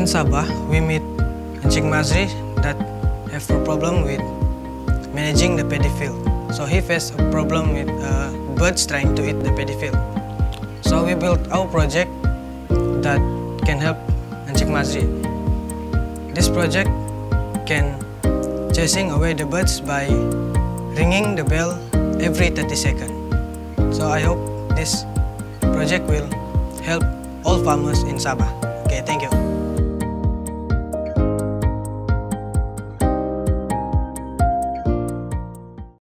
In Sabah, we meet Encik Mazri that have a problem with managing the paddy field. So he faced a problem with uh, birds trying to eat the paddy field. So we built our project that can help Encik Mazri. This project can chasing away the birds by ringing the bell every 30 seconds. So I hope this project will help all farmers in Sabah. Okay, thank you.